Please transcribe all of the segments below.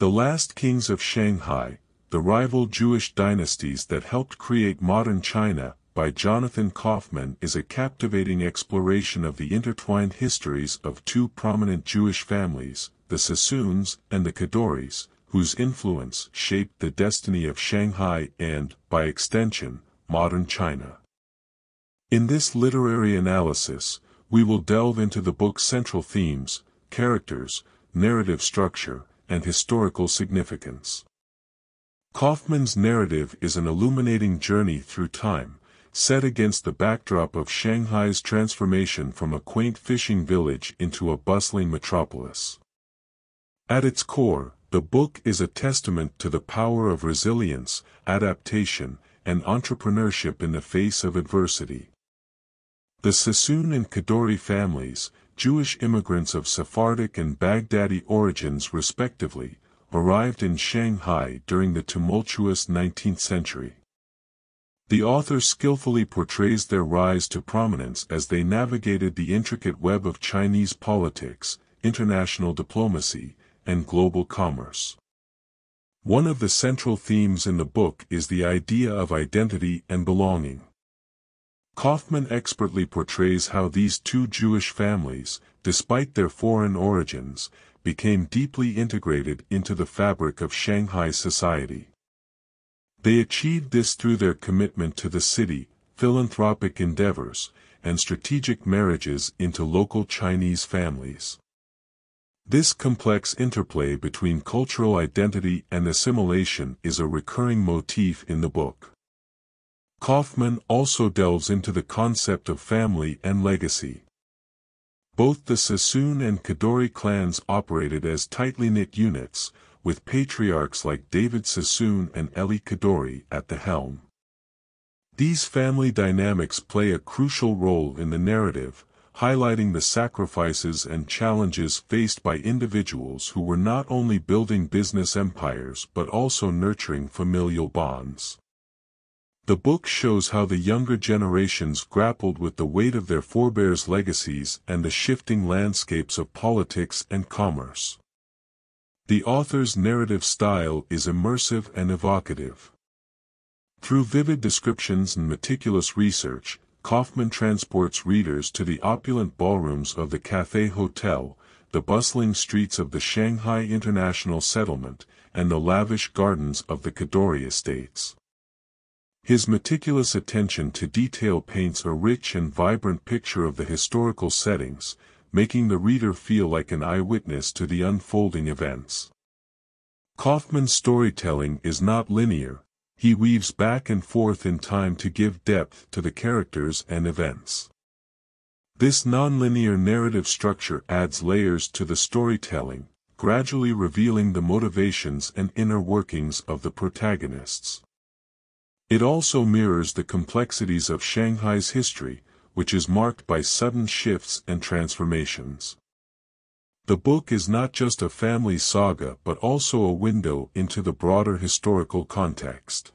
The Last Kings of Shanghai, The Rival Jewish Dynasties That Helped Create Modern China, by Jonathan Kaufman is a captivating exploration of the intertwined histories of two prominent Jewish families, the Sassoons and the Kadoories, whose influence shaped the destiny of Shanghai and, by extension, modern China. In this literary analysis, we will delve into the book's central themes, characters, narrative structure, and historical significance. Kaufman's narrative is an illuminating journey through time, set against the backdrop of Shanghai's transformation from a quaint fishing village into a bustling metropolis. At its core, the book is a testament to the power of resilience, adaptation, and entrepreneurship in the face of adversity. The Sassoon and Kadoorie families, Jewish immigrants of Sephardic and Baghdadi origins respectively, arrived in Shanghai during the tumultuous 19th century. The author skillfully portrays their rise to prominence as they navigated the intricate web of Chinese politics, international diplomacy, and global commerce. One of the central themes in the book is the idea of identity and belonging. Kaufman expertly portrays how these two Jewish families, despite their foreign origins, became deeply integrated into the fabric of Shanghai society. They achieved this through their commitment to the city, philanthropic endeavors, and strategic marriages into local Chinese families. This complex interplay between cultural identity and assimilation is a recurring motif in the book. Kaufman also delves into the concept of family and legacy. Both the Sassoon and Kadoorie clans operated as tightly knit units, with patriarchs like David Sassoon and Eli Kadoorie at the helm. These family dynamics play a crucial role in the narrative, highlighting the sacrifices and challenges faced by individuals who were not only building business empires but also nurturing familial bonds. The book shows how the younger generations grappled with the weight of their forebears' legacies and the shifting landscapes of politics and commerce. The author's narrative style is immersive and evocative. Through vivid descriptions and meticulous research, Kaufman transports readers to the opulent ballrooms of the Cathay Hotel, the bustling streets of the Shanghai International Settlement, and the lavish gardens of the Kadoorie Estates. His meticulous attention to detail paints a rich and vibrant picture of the historical settings, making the reader feel like an eyewitness to the unfolding events. Kaufman's storytelling is not linear, he weaves back and forth in time to give depth to the characters and events. This nonlinear narrative structure adds layers to the storytelling, gradually revealing the motivations and inner workings of the protagonists. It also mirrors the complexities of Shanghai's history, which is marked by sudden shifts and transformations. The book is not just a family saga but also a window into the broader historical context.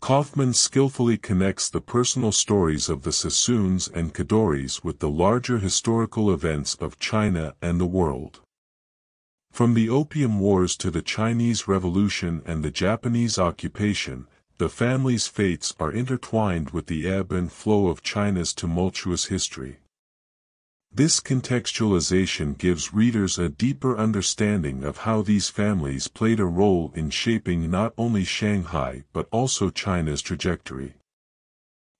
Kaufman skillfully connects the personal stories of the Sassoons and Kadoories with the larger historical events of China and the world. From the Opium Wars to the Chinese Revolution and the Japanese occupation, the family's fates are intertwined with the ebb and flow of China's tumultuous history. This contextualization gives readers a deeper understanding of how these families played a role in shaping not only Shanghai but also China's trajectory.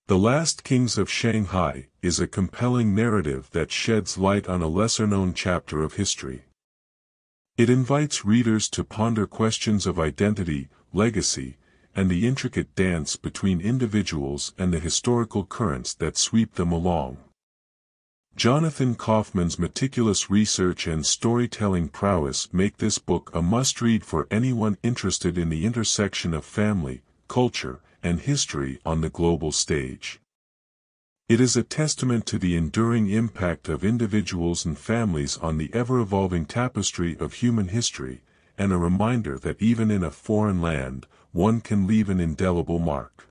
The Last Kings of Shanghai is a compelling narrative that sheds light on a lesser-known chapter of history. It invites readers to ponder questions of identity, legacy, and the intricate dance between individuals and the historical currents that sweep them along. Jonathan Kaufman's meticulous research and storytelling prowess make this book a must-read for anyone interested in the intersection of family, culture, and history on the global stage. It is a testament to the enduring impact of individuals and families on the ever-evolving tapestry of human history, and a reminder that even in a foreign land, one can leave an indelible mark.